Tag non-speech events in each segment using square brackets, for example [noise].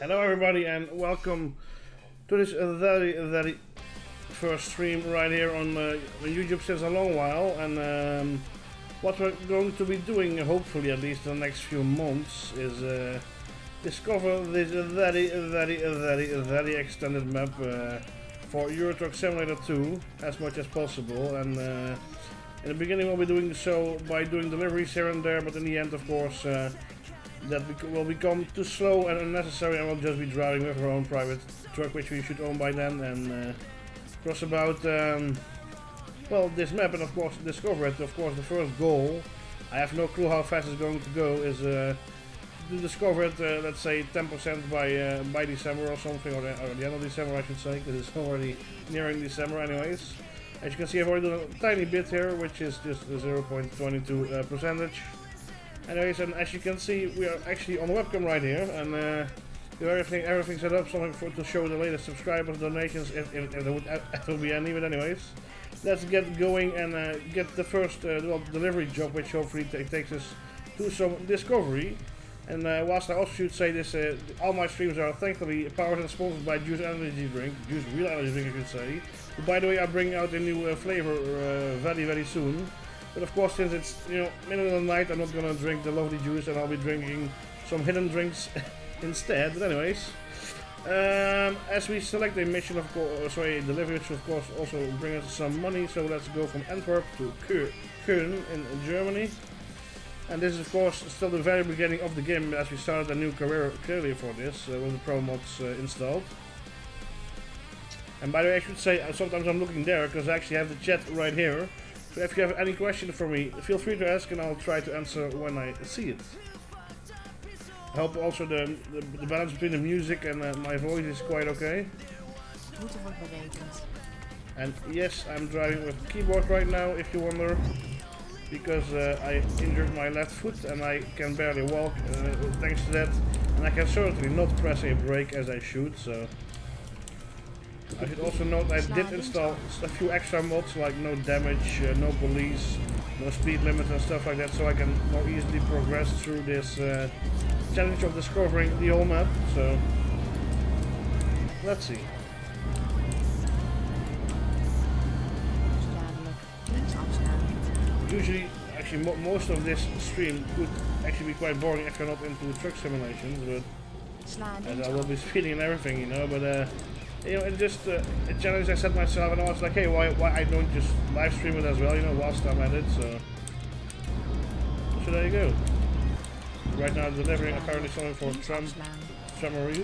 Hello everybody and welcome to this very very first stream right here on, uh, YouTube since a long while and um, what we're going to be doing hopefully at least the next few months is uh, discover this very very very very extended map uh, for Euro Truck Simulator 2 as much as possible and uh, in the beginning we'll be doing so by doing deliveries here and there but in the end of course uh, that will become too slow and unnecessary and we'll just be driving with our own private truck which we should own by then and uh, cross about um, well this map and of course discover it. Of course the first goal I have no clue how fast it's going to go is uh, to discover it uh, let's say 10% by uh, by December or something or the, or the, end of December I should say because it's [laughs] already nearing December anyways. As you can see I've already done a tiny bit here which is just 0.22 uh, percentage Anyways, and as you can see, we are actually on the webcam right here, and uh, everything everything set up, something for to show the latest subscribers, donations, if, if, if there would [laughs] ever be any. But anyways, let's get going and uh, get the first uh, well, delivery job, which hopefully takes us to some discovery. And uh, whilst I also should say this, uh, all my streams are thankfully powered and sponsored by Juice Energy Drink, Juice Real Energy Drink, I should say. by the way, I bring out a new uh, flavor uh, very very soon. But of course, since it's you know middle of the night, I'm not gonna drink the lovely juice, and I'll be drinking some hidden drinks [laughs] instead. But anyways, um, as we select a mission, of course, uh, sorry, delivery, which of course also bring us some money. So let's go from Antwerp to Köln in Germany. And this is of course still the very beginning of the game as we started a new career clearly for this uh, with the pro mods uh, installed. And by the way, I should say uh, sometimes I'm looking there because I actually have the chat right here. So if you have any question for me, feel free to ask and I'll try to answer when I see it. I hope also the, the, the balance between the music and uh, my voice is quite okay. And yes, I'm driving with keyboard right now, if you wonder. Because uh, I injured my left foot and I can barely walk uh, thanks to that. And I can certainly not press a brake as I should, so... I should also note I did install a few extra mods like no damage, uh, no police, no speed limit and stuff like that so I can more easily progress through this uh, challenge of discovering the whole map. So let's see. Usually, actually mo most of this stream could actually be quite boring if you're not into truck simulations, but and I will be speeding and everything, you know, but uh, you know, it just uh, a challenge I set myself, and I was like, hey, why, why I don't just live stream it as well, you know, whilst I'm at it, so. So there you go. Right now, I'm delivering apparently something for tram, tram routes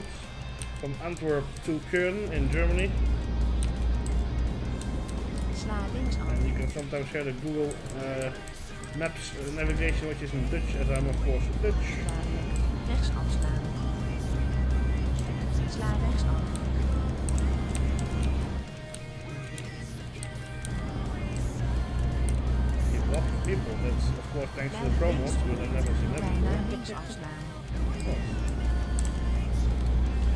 from Antwerp to Köln in Germany. And you can sometimes hear the Google uh, Maps uh, navigation, which is in Dutch, as I'm of course Dutch. Course thanks to the ProMods, but I've never seen that before.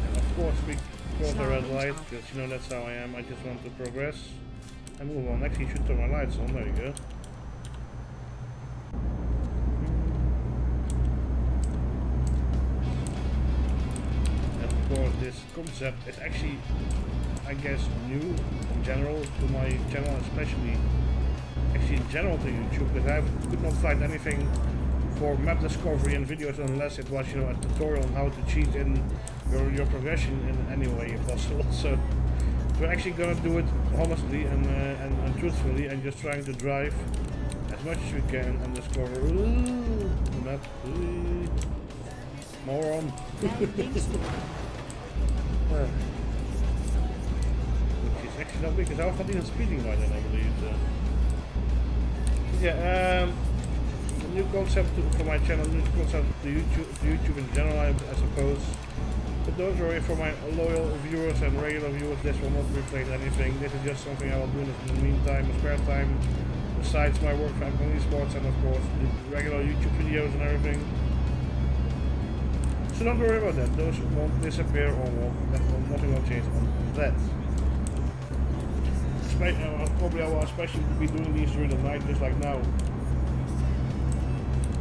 And of course we cross the red light, because you know that's how I am. I just want to progress and move on. Actually, should turn my lights on. There you go. And of course, this concept is actually, I guess, new in general to my channel, especially actually in general to YouTube because I could not find anything for map discovery and videos unless it was you know a tutorial on how to cheat in your, your progression in any way possible. [laughs] So we're actually gonna do it honestly and, uh, and, and truthfully and just trying to drive as much as we can and discover ooh, map. Ooh, more on. uh, which is actually not because I was not even speeding by then I believe. So yeah, um, new concept to, for my channel, new concept to YouTube, to YouTube in general, I, I suppose. But don't worry, for my loyal viewers and regular viewers, this will not replace anything. This is just something I will do in the meantime, in spare time, besides my work for Amazon Esports and of course the regular YouTube videos and everything. So don't worry about that, those won't disappear or won't, nothing will change on that uh, probably our special would be doing these during the night, just like now.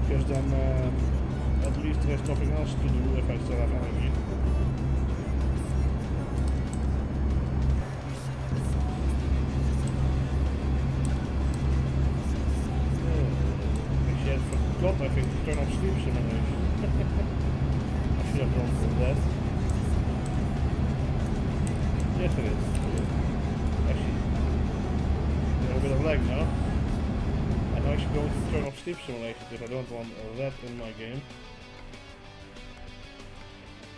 Because then uh, at least there's nothing else to do if I still have energy. Oh, actually, I forgot, I think, to turn off sleep simulation. [laughs] I should have gone for that. Yes, it is. Sleep I don't want that in my game.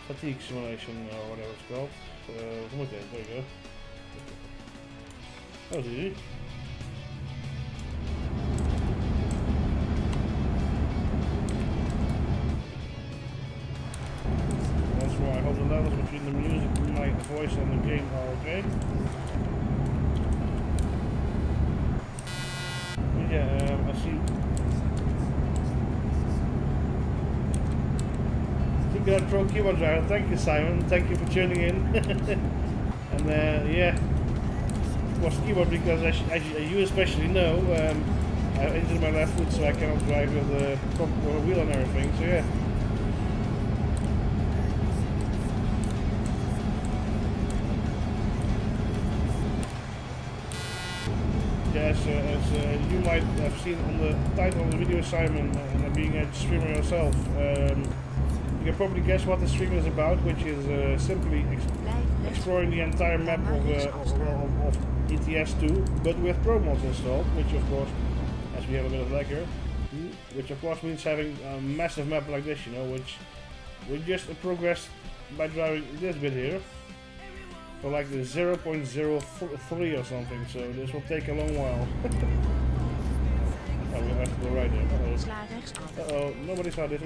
Fatigue simulation or whatever it's called. Uh, moet? There you go. That was easy. Once more, I hope the levels between the music, my voice and the game are okay. But yeah, um, I see. Think that pro keyboard driver. Thank you, Simon. Thank you for tuning in. [laughs] and uh, yeah, course, keyboard because as, as you especially know, um, I injured my left foot, so I cannot drive with the proper wheel and everything. So yeah. Yes, uh, as uh, you might have seen on the title of the video, Simon, uh, being a streamer yourself, um, you can probably guess what the stream is about, which is uh, simply ex exploring the entire map of, uh, of, of, of ETS2, but with Pro mods installed, which of course, as we have a bit of lag here, which of course means having a massive map like this, you know, which we just progressed by driving this bit here for like the 0.03 or something, so this will take a long while. [laughs] oh, we have to go right there. Uh-oh. Sla. Uh-oh, nobody saw this.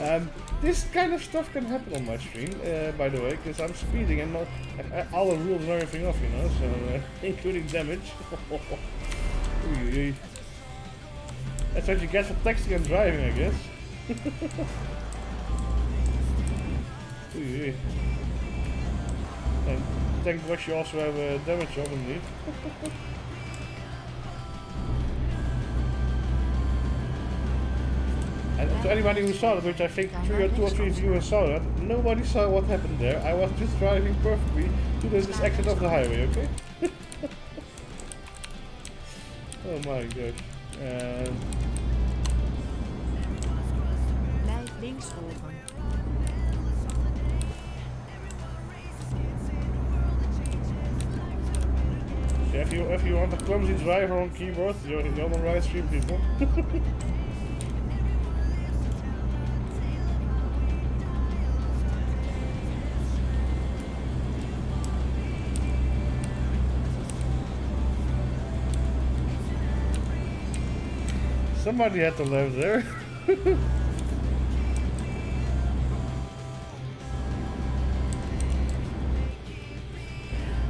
Um, this kind of stuff can happen on my stream, uh, by the way, because I'm speeding and not, uh, all the rules and everything off, you know, so uh, [laughs] including damage. [laughs] That's what you get for texting and driving, I guess. [laughs] And thank gosh you also have a damage on indeed. And to anybody who saw it, which I think three or two or three viewers saw that, nobody saw what happened there. I was just driving perfectly to this exit of the highway, okay? [laughs] oh my gosh. Um, links volgen. if you if you want a clumsy driver on keyboard, you're, you're on the right stream, people. [laughs] Somebody had to live there. [laughs]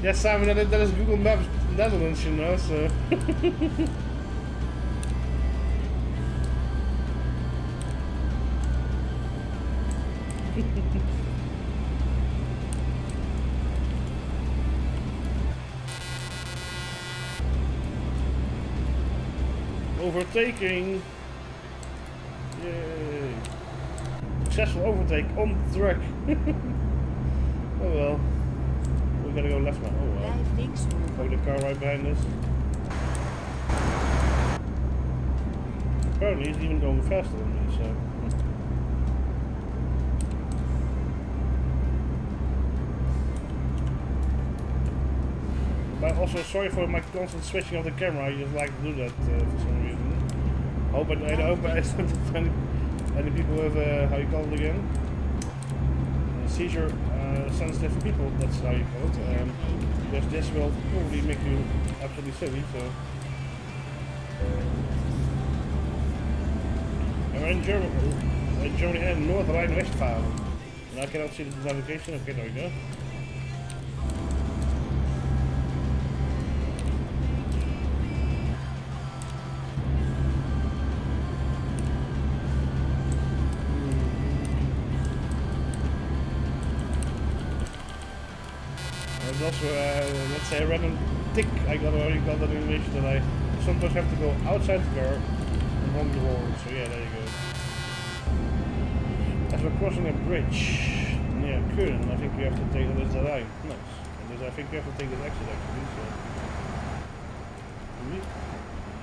yes, Simon, that, is Google Maps Netherlands, you know, so. [laughs] Overtaking. Yay. Successful overtake on the truck. [laughs] oh well. We gotta go left now. Oh well. Blijf links volgen. Oh, the car right behind us. Apparently he's even going faster than me, so. But also sorry for my constant switching of the camera, I just like to do that uh, for some reason. Hope I, I hope I don't any people with, uh, how you call it again? Uh, seizure uh, sensitive people, that's how you call it. Um, because this will probably make you absolutely silly, so. We're in Germany, uh, Germany and North Rhine-Westphalen. And I cannot see the navigation, okay, there we go. Uh, let's say, a random tick I got already got that information that I sometimes have to go outside the car and along the road. So yeah, there you go. As we're crossing a bridge near Köln, I think we have to take this line. Nice. And this, I think we have to take this exit actually. So. Mhm.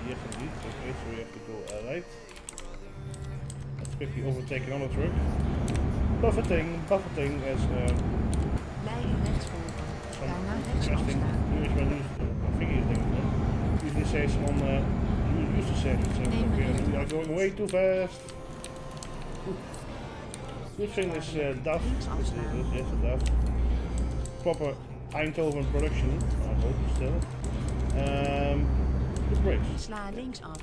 Yes, indeed. Okay, so we have to go uh, right. Let's quickly overtake another truck. Buffeting, buffeting as uh, Leiding rechts volgen. some Daarna rechts interesting afslaan. Englishman used, uh, figures things. No? Usually says on, uh, you used to say it, so okay, we are going way too fast. Good thing is uh, DAF, Links this afslaan. is, yes, DAF. Proper Eindhoven production, I hope still. Um, good brakes. Sla links af.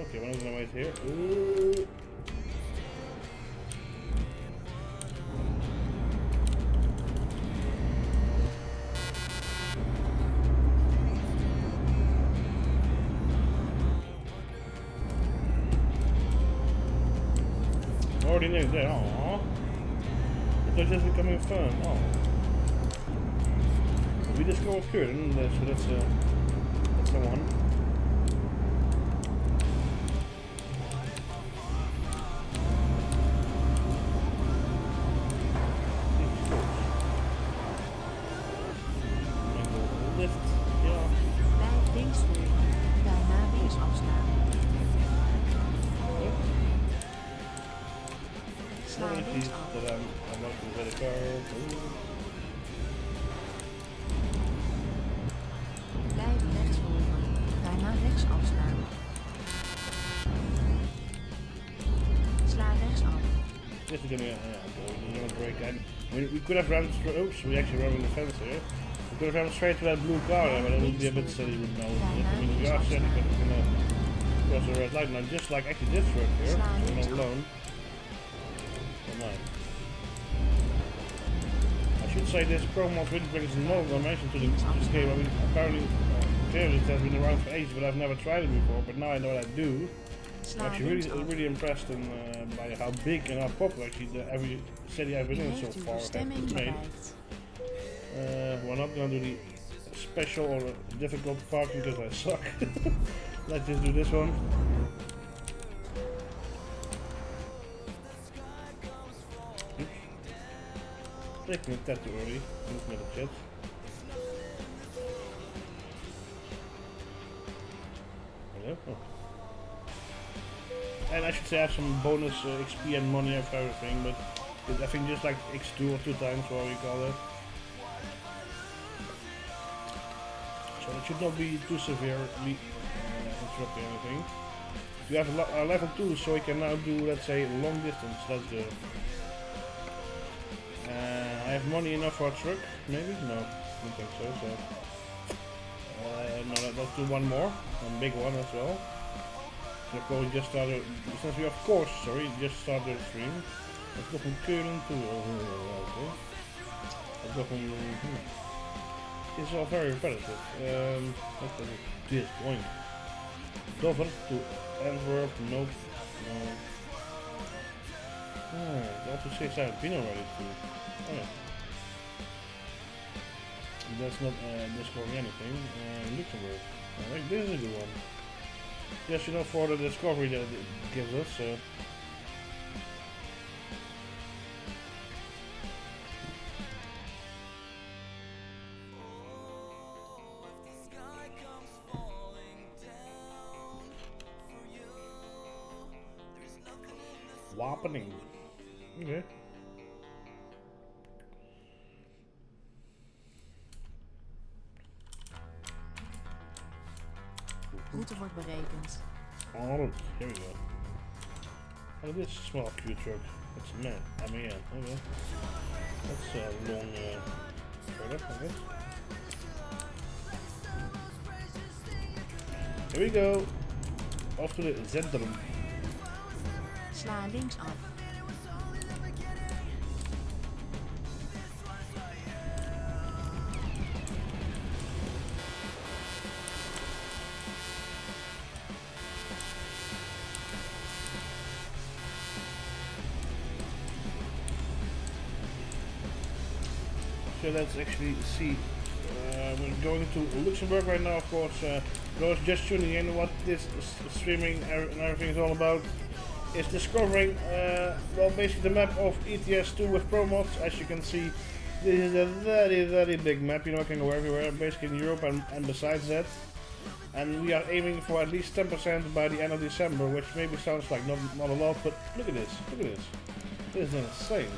Okay, we're not gonna wait here. Ooh. Already nearly. Aww. They're just becoming fun. Oh. We just go with Curtin, so that's uh, that's the one. This af. that I'm, I'm not gonna get a car? Ooh. Blijf rechts volgen. Daarna rechts gonna, uh, gonna break. And we, we could have run through, oops, we actually run the fence here. We could have run straight to that blue car but it would be a bit silly with no. I mean, we are silly, but we're gonna cross the red light now, just like actually this truck here, alone. I should say this promo really brings no dimension to the, to this game. I mean, apparently, clearly it has been around for ages, but I've never tried it before, but now I know what I do. I'm actually really, really impressed in, uh, by how big and how popular actually the, every city I've been in so far has made. Uh, we're not gonna do the special or difficult parking because I suck. [laughs] Let's just do this one. It that early. The chat. Hello? Oh. And I should say I have some bonus uh, XP and money for everything, but I think just like X2 or 2 times, what we call it. So it should not be too severely uh, interrupting anything. You have a, level 2, so you can now do, let's say, long distance. That's good. Uh, I have money enough for a truck, maybe? No, I don't think so. So, uh, no, let- let's do one more, a big one as well. So we just started. Since we of course, sorry, just started the stream. Let's go from Keulen to. Uh, okay. Let's go from. Hmm. It's all very repetitive. Um, was it? This point. Dover to Antwerp. Nope. No. It also says I've been already. Oh yeah. That's not uh, discovering anything. Uh, Luxembourg. Think this is a good one. Yes, you know, for the discovery that it gives us. So. Okay. Route wordt berekend. Oh, here we go. Oh, this small cute truck. That's a man. I mean, yeah. Okay. That's a long uh, product, I guess. Here we go. Off to the Zentrum. Sla links af. So let's actually see. Uh, we're going to Luxembourg right now, of course. Uh, those just tuning in, what this streaming and everything is all about is discovering, uh, well, basically the map of ETS2 with Pro Mods. As you can see, this is a very, very big map. You know, it can go everywhere, basically in Europe and, and besides that. and we are aiming for at least 10% by the end of December, which maybe sounds like not, not a lot, but look at this, look at this. This is insane.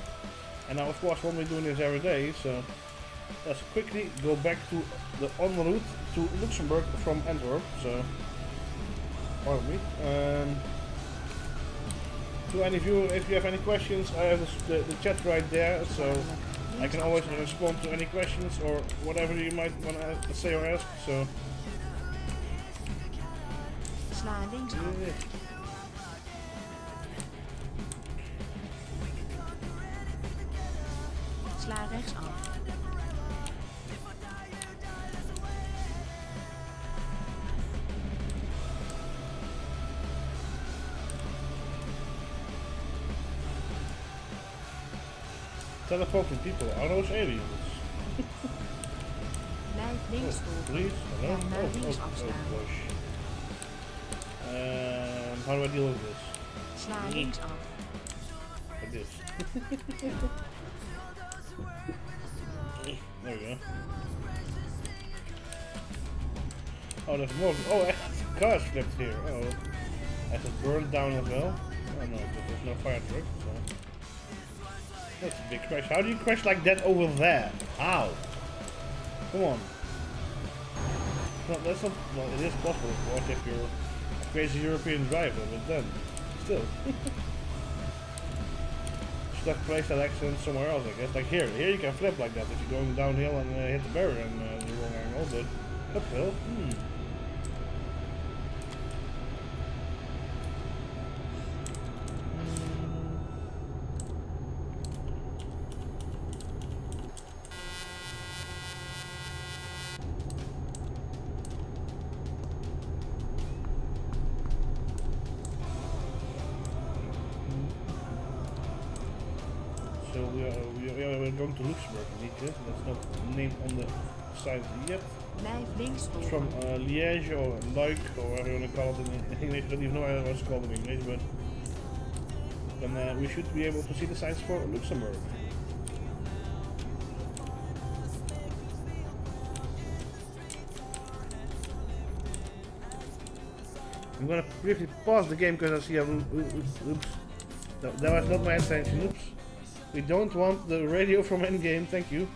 And now of course what we'll be doing this every day, so let's quickly go back to the en route to Luxembourg from Antwerp, so pardon me. Um, to any of you, if you have any questions, I have the, the, the chat right there, so I can always respond to any questions or whatever you might want to say or ask, so... Yeah. Sla rechts af. Teleporting people, are those aliens? [laughs] Blijf Oh, links volgen. please, hello? Dan naar Oh, links oh, oh afslaan. gosh. Um, how do I deal with this? Sla links af. Like this. [laughs] there we go. Oh, there's more. Oh, cars flipped here. Oh, has it burned down as well? Oh no, but there's no fire truck. So. That's a big crash. How do you crash like that over there? How? Come on. No, that's not. Well, it is possible, of course, if you're a crazy European driver, but then, still. [laughs] Should place that accident somewhere else, I guess. Like here, here you can flip like that if you're going downhill and uh, hit the barrier and uh, the wrong angle, but uphill, hmm. The site yet. Blijf links It's from uh, Liège or Luik or whatever you want to call it in [laughs] English. I don't even know what it's called in English, but then uh, we should be able to see the signs for Luxembourg. I'm gonna briefly pause the game because I see a oops. No, that was not my intention. Oops. We don't want the radio from Endgame. Thank you.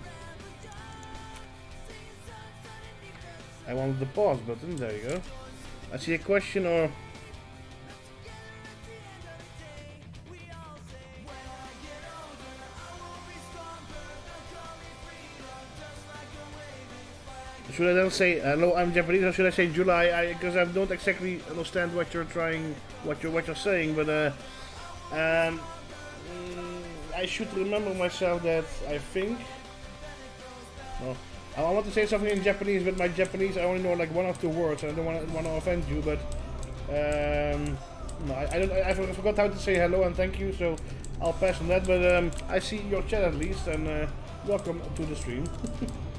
I wanted the pause button. There you go. I see a question or. Should I then say hello? I'm Japanese, or should I say July? Because I, don't exactly understand what you're trying, what you're what you're saying. But uh, um, mm, I should remember myself that I think. I want to say something in Japanese, but my Japanese I only know like one or two words. and I don't want to, offend you, but um, no, I, I don't. I, I forgot how to say hello and thank you, so I'll pass on that. But um, I see your chat at least, and uh, welcome to the stream. [laughs]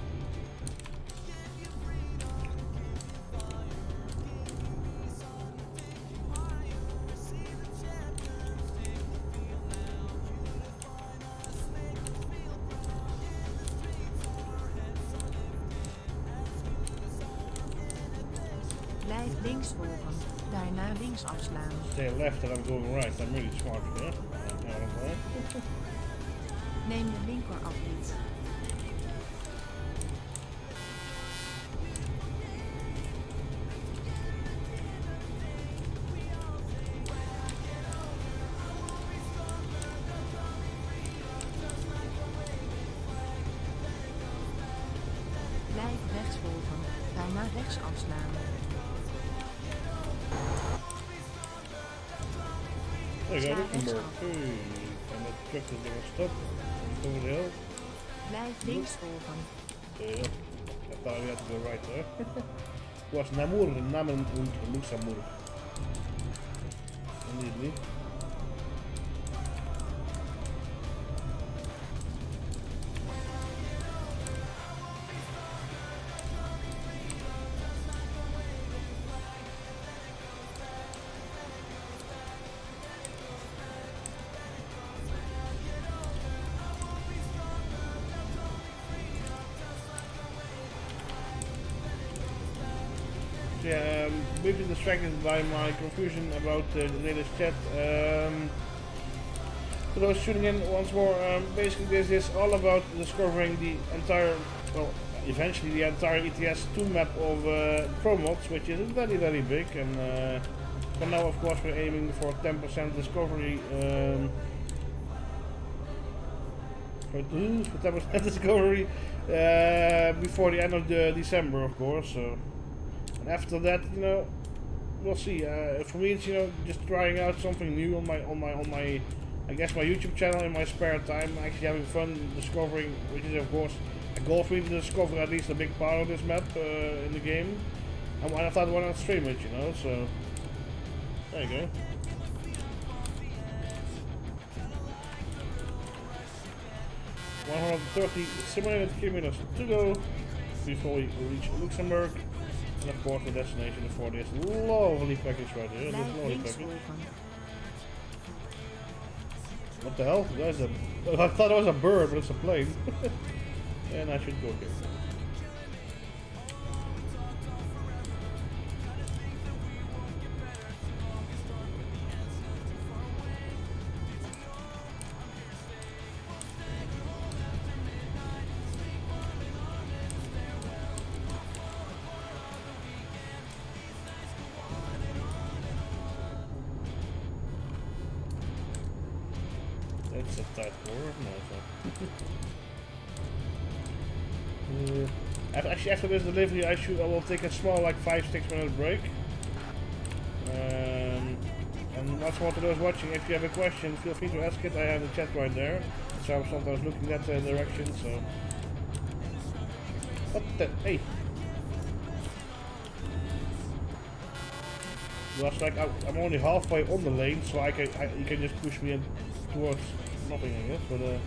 There you go, Sla Luxembourg. rechtsaf. Hey, and the truck is going to stop. Over the hill. Blijf links volgen. Yeah. I thought we had to go right there. [laughs] was Namur, Namen und Luxemburg. Indeed. Um, briefly distracted by my confusion about uh, the latest chat. Um, for those tuning in once more, um, basically this is all about discovering the entire, well, eventually the entire ETS 2 map of uh, Promods, which is very very big, and uh, for now of course we're aiming for 10% discovery. Um, for 10% [laughs] discovery uh, before the end of the December, of course. So, and after that, you know, we'll see. Uh, for me, it's you know just trying out something new on my on my on my, I guess my YouTube channel in my spare time. Actually having fun discovering, which is of course a goal for me to discover at least a big part of this map uh, in the game. And I thought why not stream it, you know? So there you go. 130 simulated kilometers to go before we reach Luxembourg. And of course the destination for this lovely package right here. This lovely package. What the hell? There's a [laughs] I thought it was a bird, but it's a plane. [laughs] and I should go here. Delivery, I should I will take a small, like five six minute break. Um, and once more to those watching, if you have a question, feel free to ask it. I have the chat right there, so I'm sometimes looking that uh, direction. So, what the hey? It's like I, I'm only halfway on the lane, so I can I, you can just push me in towards nothing, I guess. But uh,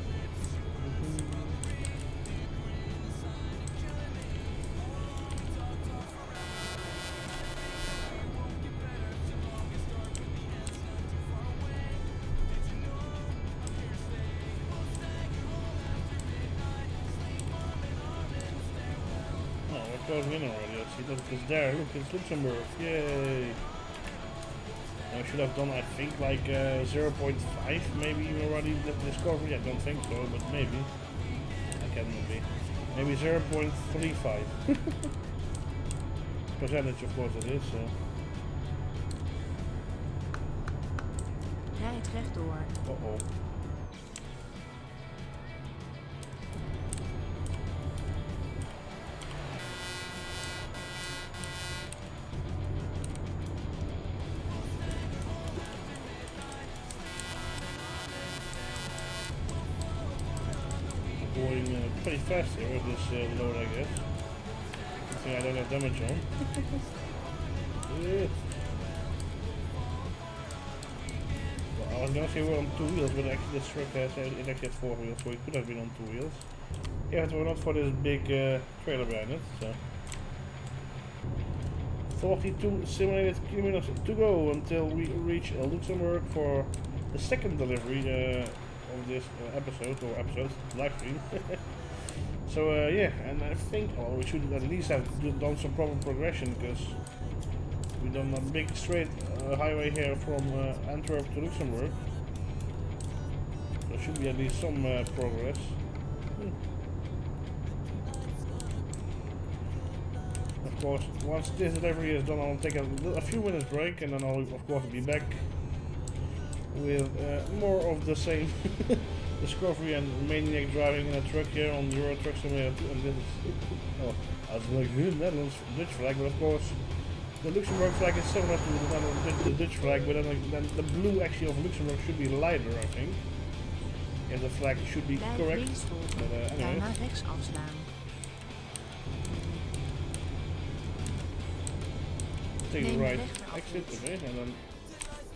it's there. Look, it's Luxembourg. Yay! I should have done, I think, like uh, 0.5, maybe even already the discovery. I don't think so, but maybe. I can be. Maybe 0.35. [laughs] Percentage, of course, it is. So. Rijd rechtdoor. Uh oh. Going uh, pretty fast here with this uh, load, I guess. Thing I don't have damage on. Yeah. [laughs] Well, I was gonna say we're on two wheels, but actually this truck has it actually has four wheels, so it could have been on two wheels. Yeah, if it were not for this big uh, trailer behind it, so. 42 simulated kilometers to go until we reach uh, Luxembourg for the second delivery uh, of this uh, episode, or episode, live stream. [laughs] so uh, yeah, and I think well, we should at least have done some proper progression, because we've done a big straight uh, highway here from uh, Antwerp to Luxembourg. There should be at least some uh, progress. Hmm. Of course, once this delivery is done, I'll take a, a few minutes break, and then I'll of course be back with uh, more of the same [laughs] discovery and maniac driving in a truck here on Euro Truck Simulator 2. And this is, oh, I was like, "Hmm, Netherlands Dutch flag, but of course, the Luxembourg flag is similar to the, Netherlands- the Dutch flag, but then, like, then the blue actually of Luxembourg should be lighter, I think. And the flag should be correct. But uh, anyways. Daarna rechts afslaan. take the right exit, okay, and then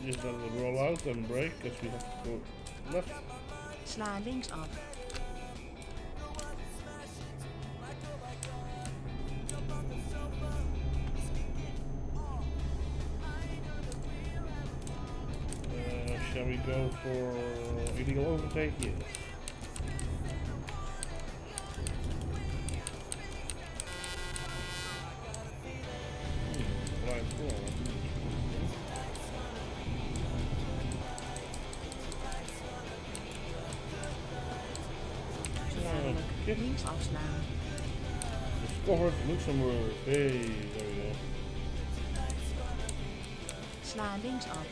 just let it roll out and brake because we have to go left. Sla links af. Uh, shall we go for illegal overtake? Yes. Luxembourg. Hey, there we go. Sla links af.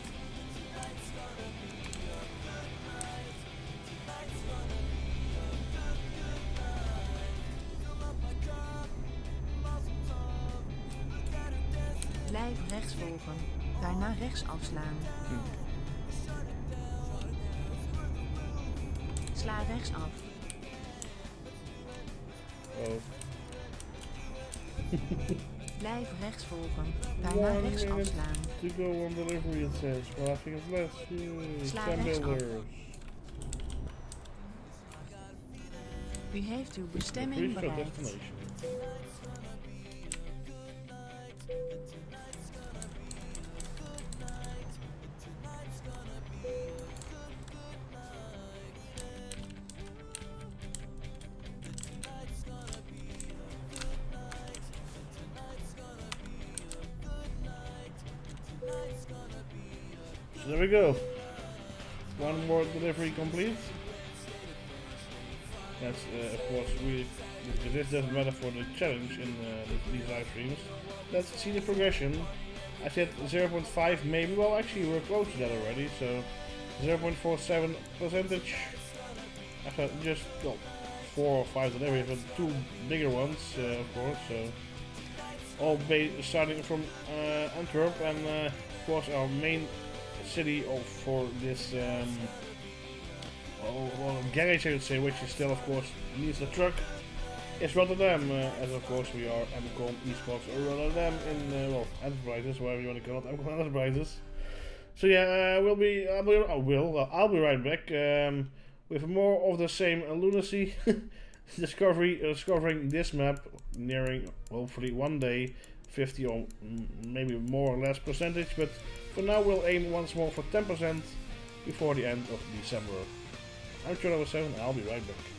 Blijf rechts volgen. Daarna rechts afslaan. Sla rechts af. Oh. Blijf rechts volgen. Daarna One rechts afslaan. To go on delivery, it says. Well, I think it's. Yay, Sla 10 rechts af. U heeft uw bestemming bereikt. See the progression. I said 0.5 maybe. Well, actually we're close to that already. So 0.47 percentage. After just well, four or five deliveries, but two bigger ones, uh, of course. So all starting from uh, Antwerp and uh, of course our main city of for this. Um, well, garage I would say, which is still of course needs a truck, is Rotterdam, uh, as of course we are Amcom Esports or Rotterdam in uh, well enterprises, whatever you want to call it, Amcom Enterprises. So yeah, uh, we'll be, I'll be, I will, I'll be right back um, with more of the same lunacy, [laughs] discovery, uh, discovering this map, nearing hopefully one day 50 or maybe more or less percentage, but for now we'll aim once more for 10% before the end of December. I'm Churro7 I'll be right back.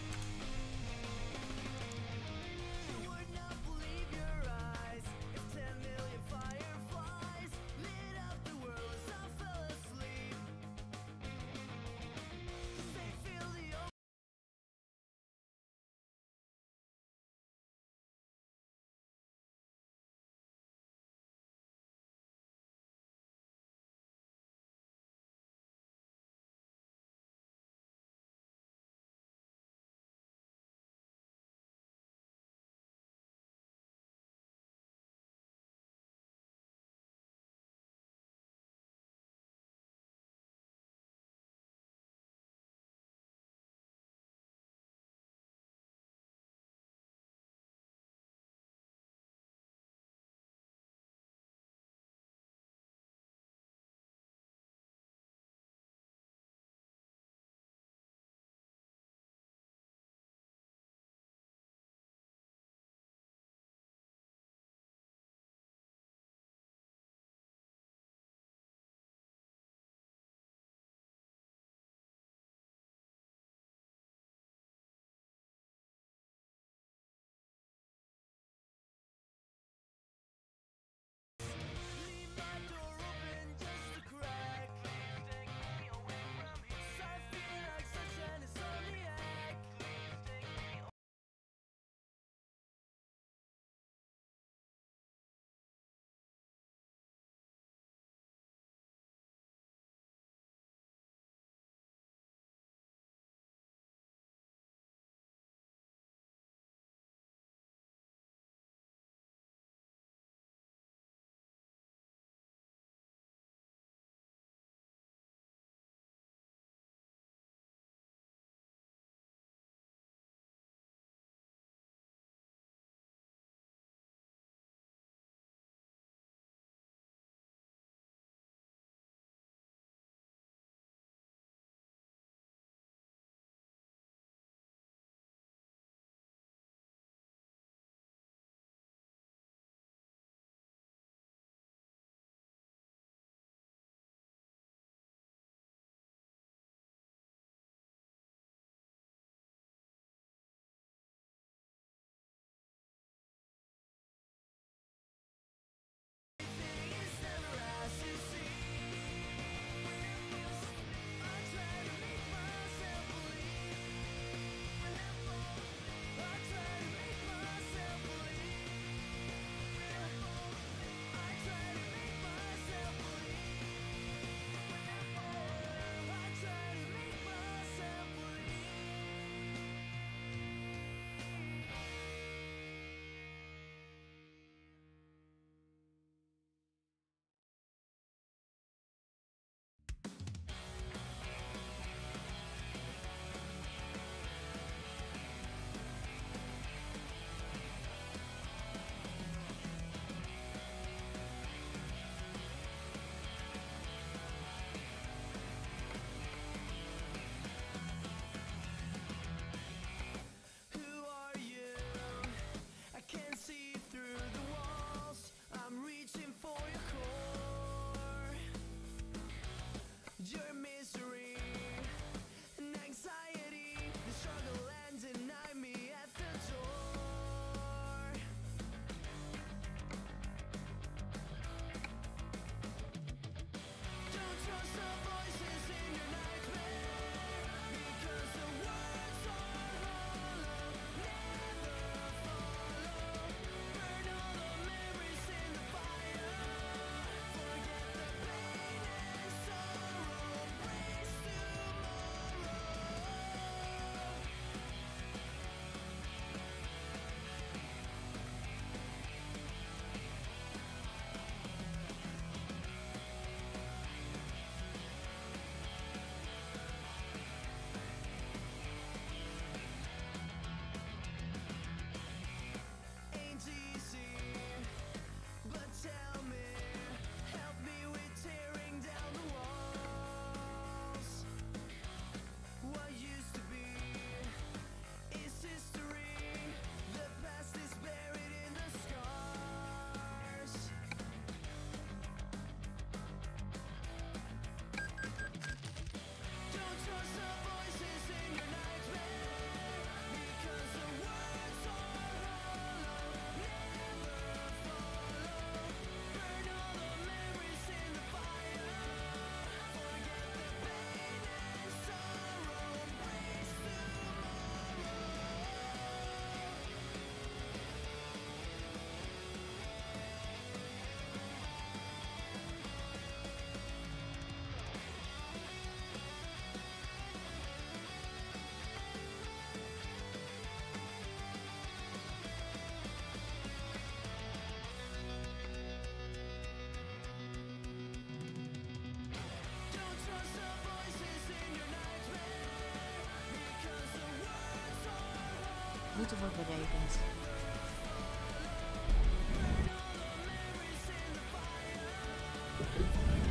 Berekend.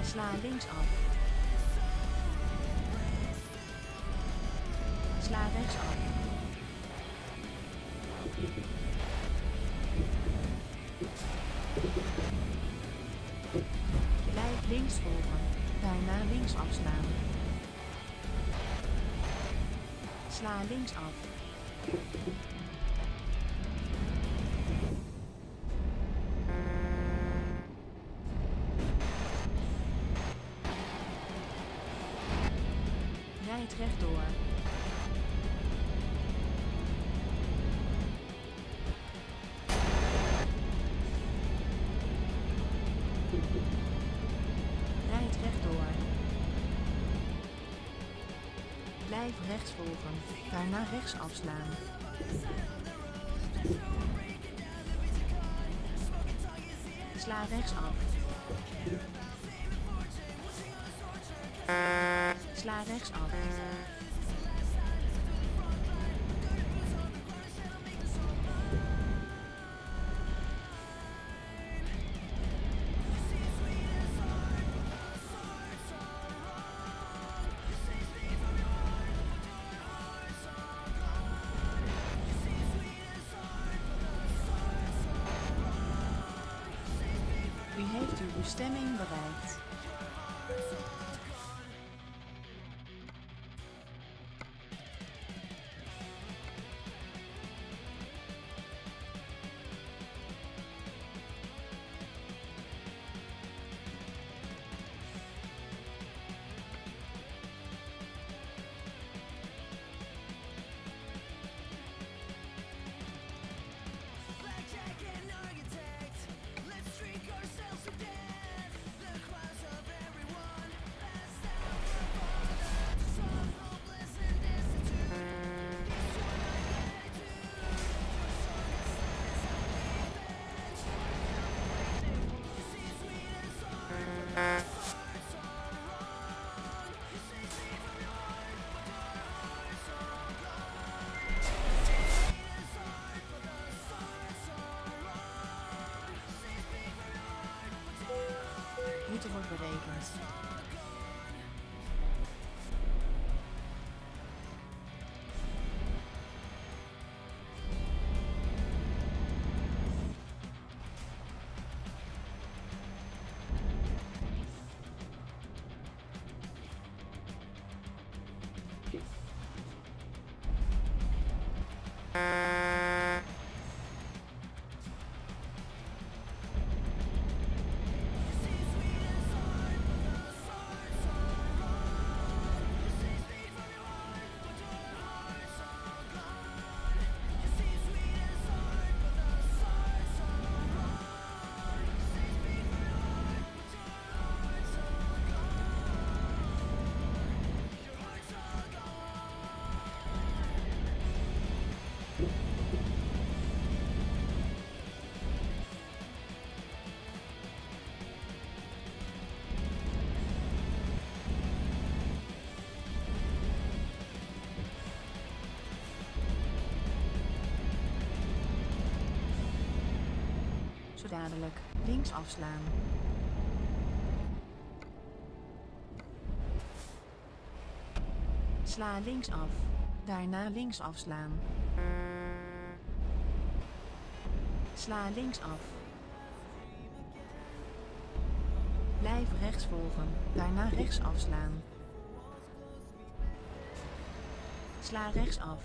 Sla linksaf. Sla rechtsaf. Blijf links volgen. Daarna links afslaan. Sla links af. Rechtdoor. Rijd rechtdoor. Blijf rechts volgen, daarna rechts afslaan. Sla rechts af. Rechts af. Hearts Dadelijk. Links afslaan. Sla links af. Daarna links afslaan. Sla links af. Blijf rechts volgen. Daarna rechts afslaan. Sla rechts af.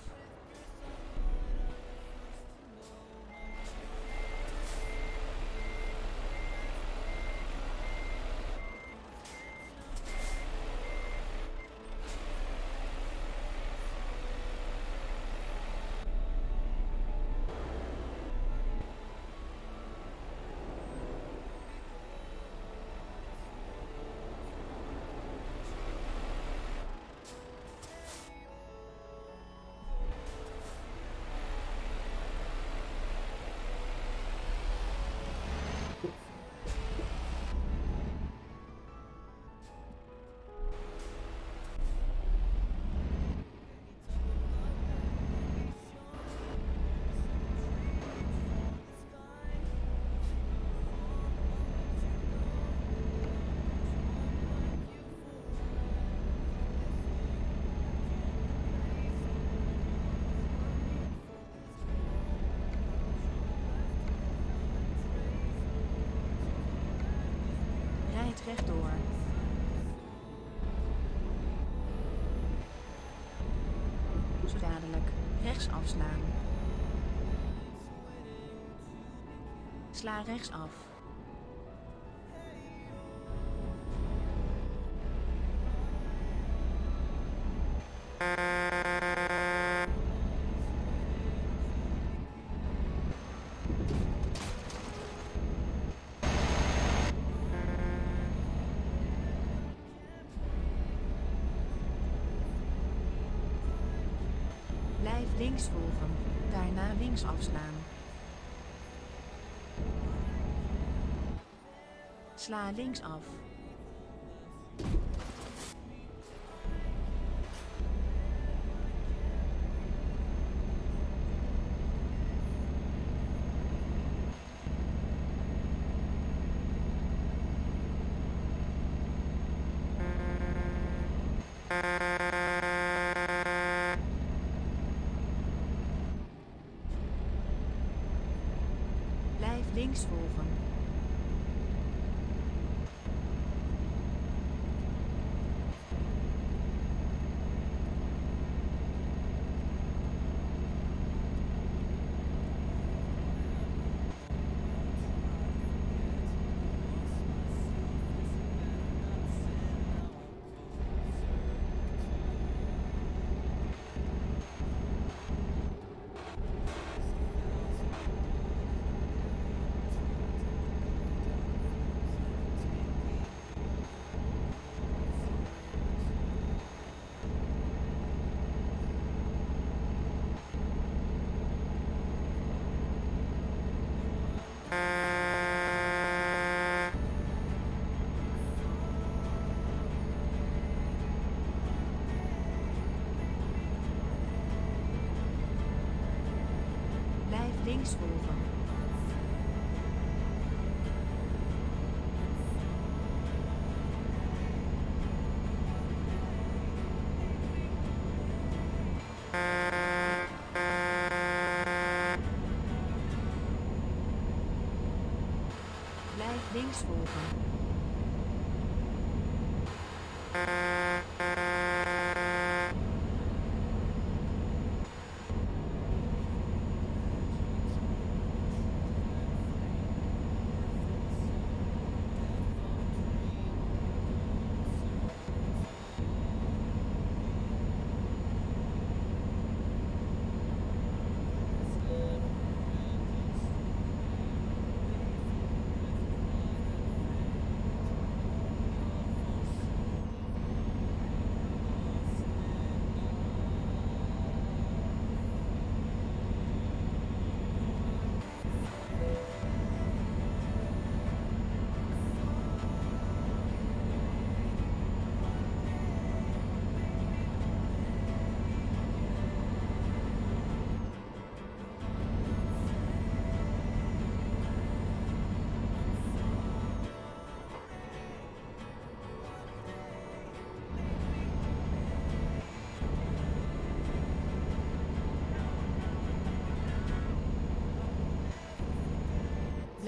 Rechtdoor. Zo dadelijk. Rechts afslaan. Sla rechts af. Links afslaan. Sla links af. Blijf links volgen. Blijf links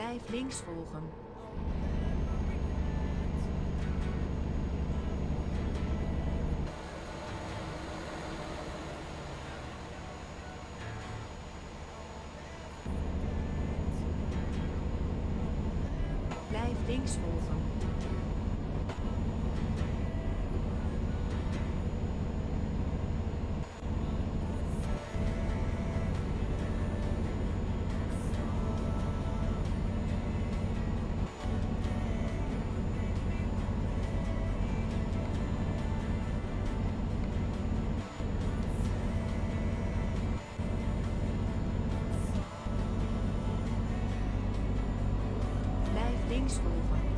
Blijf links volgen. Blijf links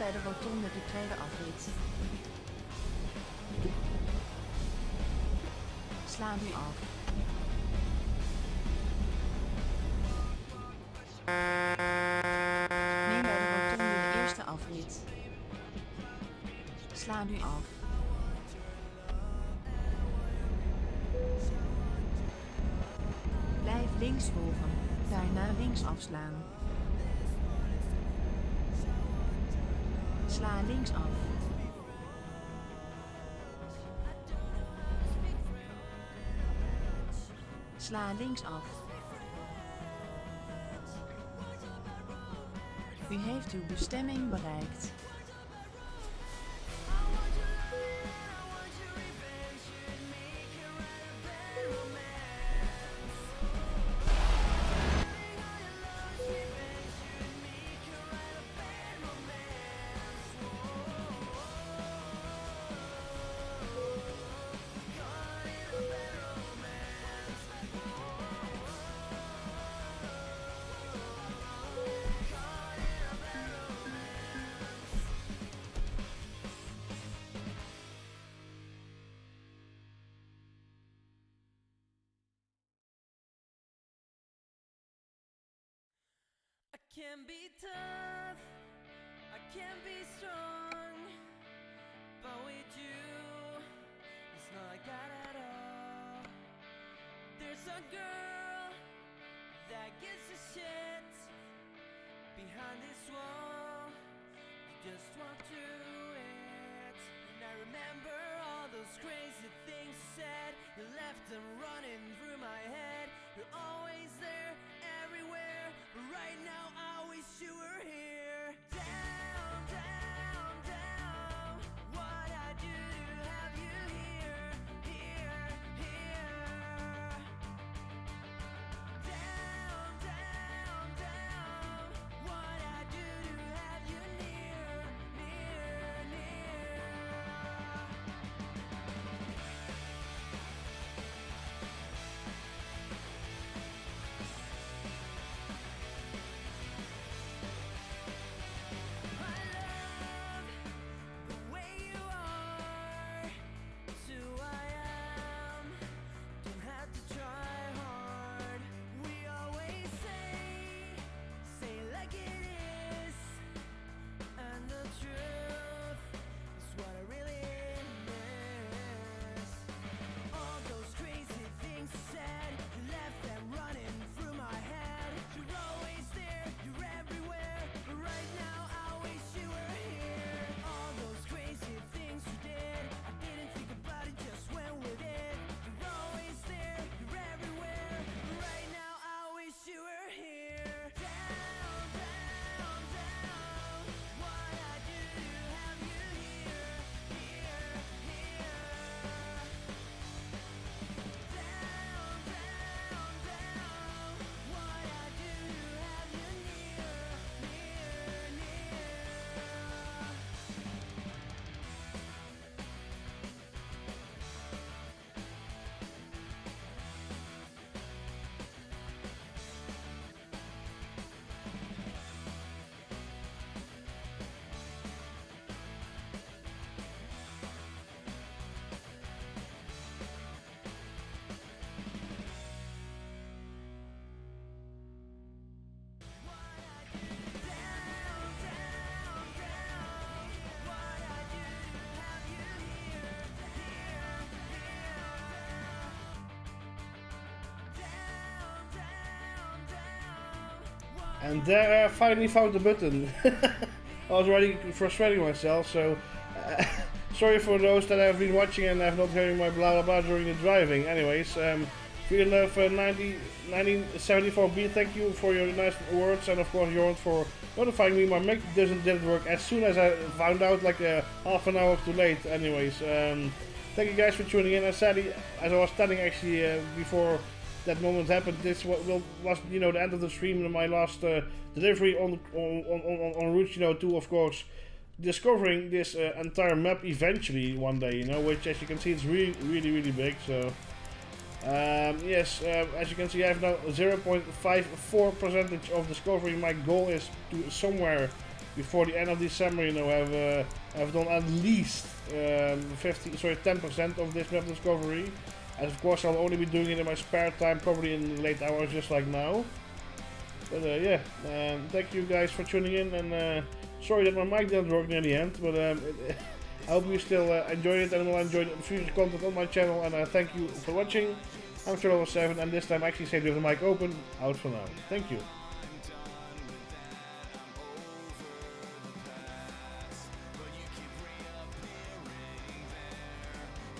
bij de rotonde de tweede afrit. Sla nu af. Neem bij de de eerste afrit. Sla nu af. Blijf links volgen, daarna links afslaan. Sla links af. Sla links af. U heeft uw bestemming bereikt. Them And there I finally found the button. [laughs] I was already frustrating myself, so uh, [laughs] sorry for those that have been watching and have not hearing my blah blah blah during the driving. Anyways, um, Feel Love uh, 90, 1974B, thank you for your nice words and of course Jorn for notifying me my mic doesn't didn't work as soon as I found out like uh, half an hour too late. Anyways, um, thank you guys for tuning in. As sadly, as I was telling actually uh, before that moment happened, this was, was you know the end of the stream and my last uh, delivery on on on on, route you know to of course discovering this uh, entire map eventually one day you know which as you can see it's really really really big so. Um, yes, uh, as you can see, I have now 0.54 percentage of discovery. My goal is to somewhere before the end of December, you know, have uh, have done at least um, 50, sorry, 10% of this map discovery. And of course, I'll only be doing it in my spare time, probably in late hours, just like now. But uh, yeah, um, thank you guys for tuning in, and uh, sorry that my mic didn't work near the end, but um, it, [laughs] I hope you still uh, enjoyed it and will enjoy the future content on my channel. And uh, thank you for watching. I'm Charles7, and this time I actually saved the mic open. Out for now. Thank you.